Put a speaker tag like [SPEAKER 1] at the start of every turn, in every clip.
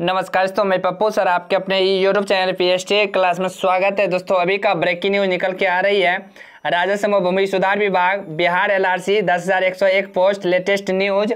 [SPEAKER 1] नमस्कार दोस्तों, मैं पप्पू सर, आपके अपने YouTube channel P T class में स्वागत है। दोस्तों, अभी का ब्रेकिंग न्यूज़ निकल के आ रही है। राजस्व भूमि सुधार विभाग, Bihar LRC 10101 post latest news.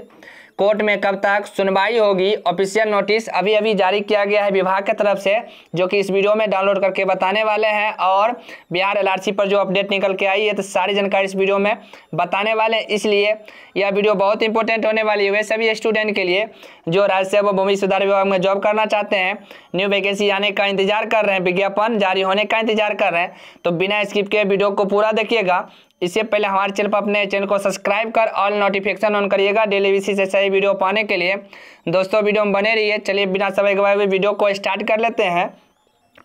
[SPEAKER 1] Court में कब तक सुनवाई होगी? ऑफिशियल नोटिस अभी अभी जारी किया गया है विभाग की तरफ़ से, जो कि इस वीडियो में डाउनलोड करके बताने वाले हैं। और बिहार एलआरसी पर जो अपडेट निकल के आई है तो सारी जानकारी इस वीडियो में बताने वाले हैं। इसलिए यह वीडियो बहुत इंपॉर्टेंट होने वाली है। वे सभी स्टूडेंट के लिए जो राजस्व व भूमि सुधार विभाग में जॉब करना चाहते हैं न्यू वैकेंसी आने का इंतज़ार कर रहे हैं, विज्ञापन जारी होने का इंतज़ार कर रहे हैं तो बिना स्किप के वीडियो को पूरा देखिएगा। इससे पहले हमारे चैनल पर अपने चैनल को सब्सक्राइब कर ऑल नोटिफिकेशन ऑन करिएगा। डेली बेसिस से सही वीडियो पाने के लिए। दोस्तों, वीडियो में बने रहिए। चलिए बिना समय गवाए हुए वीडियो को स्टार्ट कर लेते हैं।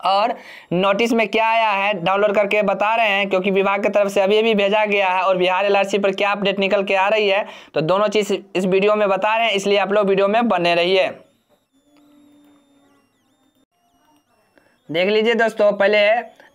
[SPEAKER 1] और नोटिस में क्या आया है डाउनलोड करके बता रहे हैं, क्योंकि विभाग की तरफ़ से अभी अभी भेजा गया है और बिहार एलआरसी पर क्या अपडेट निकल के आ रही है तो दोनों चीज़ इस वीडियो में बता रहे हैं, इसलिए आप लोग वीडियो में बने रहिए। देख लीजिए दोस्तों, पहले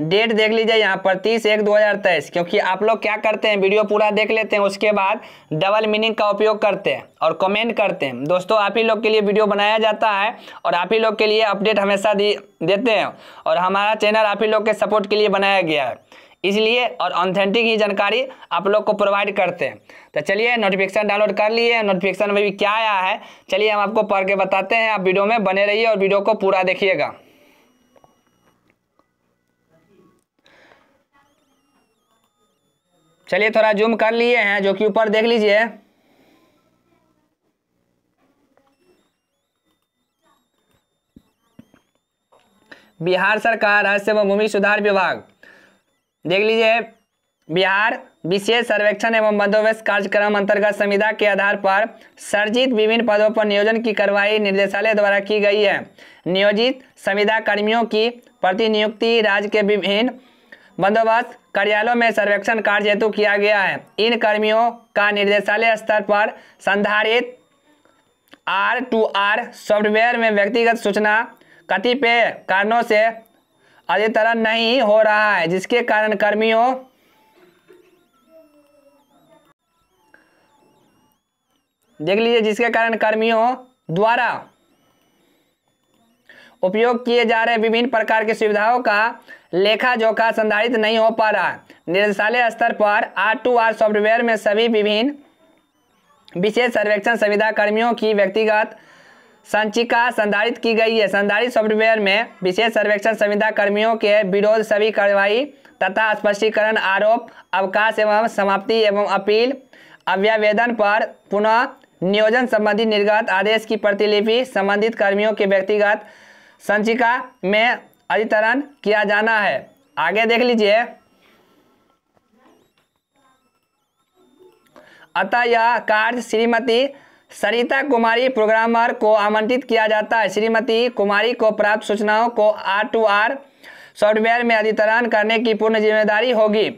[SPEAKER 1] डेट देख लीजिए यहाँ पर, तीस एक दो हज़ार तेईस, क्योंकि आप लोग क्या करते हैं वीडियो पूरा देख लेते हैं, उसके बाद डबल मीनिंग का उपयोग करते हैं और कमेंट करते हैं। दोस्तों, आप ही लोग के लिए वीडियो बनाया जाता है और आप ही लोग के लिए अपडेट हमेशा देते हैं और हमारा चैनल आप ही लोग के सपोर्ट के लिए बनाया गया है। इसलिए और ऑथेंटिक ही जानकारी आप लोग को प्रोवाइड करते हैं। तो चलिए नोटिफिकेशन डाउनलोड कर लिए। नोटिफिकेशन में भी क्या आया है, चलिए हम आपको पढ़ के बताते हैं। आप वीडियो में बने रहिए और वीडियो को पूरा देखिएगा। चलिए थोड़ा जूम कर लिए हैं, जो कि ऊपर देख लीजिए। बिहार सरकार राजस्व व भूमि सुधार विभाग। देख लीजिए, बिहार विशेष सर्वेक्षण एवं बंदोबस्त कार्यक्रम अंतर्गत संविधा के आधार पर सर्जित विभिन्न पदों पर नियोजन की कार्रवाई निर्देशालय द्वारा की गई है। नियोजित संविदा कर्मियों की प्रतिनियुक्ति राज्य के विभिन्न बंदोबस्त कार्यालयों में सर्वेक्षण कार्य हेतु किया गया है। इन कर्मियों का निर्देशालय स्तर पर संधारित आर टू आर सॉफ्टवेयर में व्यक्तिगत सूचना कतिपय कारणों से अधितरण नहीं हो रहा है, जिसके कारण कर्मियों देख लीजिए, जिसके कारण कर्मियों द्वारा उपयोग किए जा रहे विभिन्न प्रकार की सुविधाओं का लेखा जोखा संधारित नहीं हो पा रहा। निदेशालय स्तर पर आर टू आर सॉफ्टवेयर में सभी विभिन्न विशेष सर्वेक्षण संविदा कर्मियों की व्यक्तिगत संचिका संधारित की गई है। संधारित सॉफ्टवेयर में विशेष सर्वेक्षण संविदा कर्मियों के विरोध, सभी कार्रवाई तथा स्पष्टीकरण, आरोप, अवकाश एवं समाप्ति एवं अपील, अव्यावेदन पर पुनः नियोजन संबंधी निर्गत आदेश की प्रतिलिपि संबंधित कर्मियों के व्यक्तिगत संचिका, में अधितरण किया जाना है। आगे देख लीजिए। अतः यह कार्य श्रीमती सरिता कुमारी प्रोग्रामर को आमंत्रित किया जाता है। श्रीमती कुमारी को प्राप्त सूचनाओं को आर टू आर सॉफ्टवेयर में अधितरण करने की पूर्ण ज़िम्मेदारी होगी।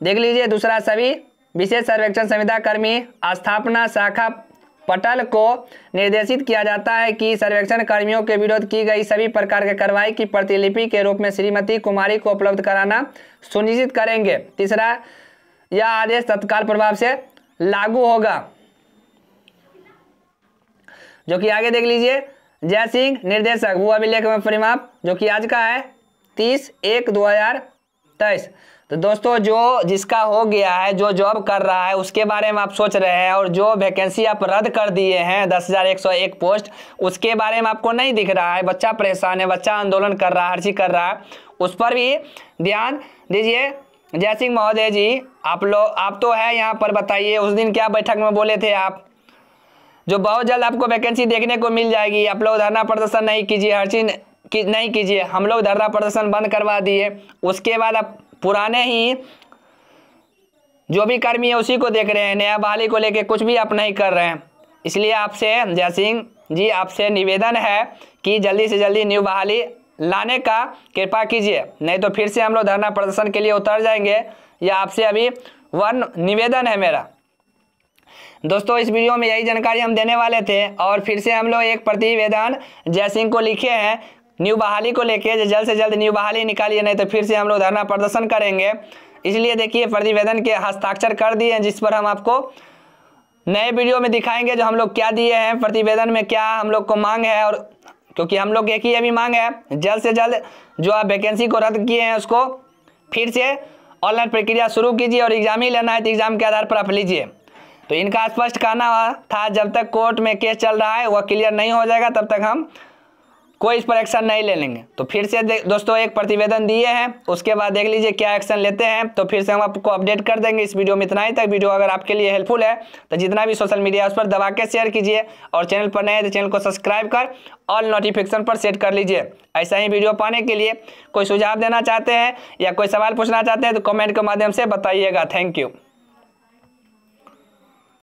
[SPEAKER 1] देख लीजिए दूसरा सभी विशेष सर्वेक्षण संविदा कर्मी स्थापना शाखा पटल को निर्देशित किया जाता है कि सर्वेक्षण कर्मियों के विरोध की गई सभी प्रकार के कार्रवाई की प्रतिलिपि के रूप में श्रीमती कुमारी को उपलब्ध कराना सुनिश्चित करेंगे। तीसरा, यह आदेश तत्काल प्रभाव से लागू होगा। जो कि आगे देख लीजिए, जय सिंह निर्देशक, वो अभिलेख में परिमाप, जो कि आज का है तीस एक दो हज़ार तेईस। तो दोस्तों, जो जिसका हो गया है, जो जॉब कर रहा है, उसके बारे में आप सोच रहे हैं और जो वैकेंसी आप रद्द कर दिए हैं, दस हज़ार एक सौ एक पोस्ट उसके बारे में आपको नहीं दिख रहा है। बच्चा परेशान है, बच्चा आंदोलन कर रहा है, हर चीज़ कर रहा है। उस पर भी ध्यान दीजिए। जय सिंह महोदय जी, आप लोग आप तो है यहाँ पर, बताइए, उस दिन क्या बैठक में बोले थे आप? जो बहुत जल्द आपको वैकेंसी देखने को मिल जाएगी, आप लोग धरना प्रदर्शन नहीं कीजिए, हर चीज़ की, नहीं कीजिए। हम लोग धरना प्रदर्शन बंद करवा दिए। उसके बाद आप पुराने ही जो भी कर्मी है, उसी को देख रहे हैं। नया बहाली को लेके कुछ भी आप नहीं कर रहे हैं। इसलिए आपसे, जय सिंह जी, आपसे निवेदन है कि जल्दी से जल्दी न्यू बहाली लाने का कृपा कीजिए। नहीं तो फिर से हम लोग धरना प्रदर्शन के लिए उतर जाएँगे। या आपसे अभी वन निवेदन है मेरा। दोस्तों, इस वीडियो में यही जानकारी हम देने वाले थे और फिर से हम लोग एक प्रतिवेदन जय सिंह को लिखे हैं न्यू बहाली को लेके जल्द से जल्द न्यू बहाली निकालिए, नहीं तो फिर से हम लोग धरना प्रदर्शन करेंगे। इसलिए देखिए प्रतिवेदन के हस्ताक्षर कर दिए हैं, जिस पर हम आपको नए वीडियो में दिखाएँगे जो हम लोग क्या दिए हैं प्रतिवेदन में क्या हम लोग को मांग है और क्योंकि हम लोग एक ही अभी मांग है। जल्द से जल्द जो आप वैकेंसी को रद्द किए हैं, उसको फिर से ऑनलाइन प्रक्रिया शुरू कीजिए और एग्ज़ाम ही लेना है तो एग्ज़ाम के आधार पर आप लीजिए। तो इनका स्पष्ट कहना था, जब तक कोर्ट में केस चल रहा है, वह क्लियर नहीं हो जाएगा, तब तक हम कोई इस पर एक्शन नहीं ले लेंगे। तो फिर से दोस्तों, एक प्रतिवेदन दिए हैं। उसके बाद देख लीजिए क्या एक्शन लेते हैं। तो फिर से हम आपको अपडेट कर देंगे। इस वीडियो में इतना ही तक वीडियो अगर आपके लिए हेल्पफुल है तो जितना भी सोशल मीडिया उस पर दबा के शेयर कीजिए। और चैनल पर नए हैं तो चैनल को सब्सक्राइब कर ऑल नोटिफिकेशन पर सेट कर लीजिए। ऐसा ही वीडियो पाने के लिए कोई सुझाव देना चाहते हैं या कोई सवाल पूछना चाहते हैं तो कॉमेंट के माध्यम से बताइएगा। Thank you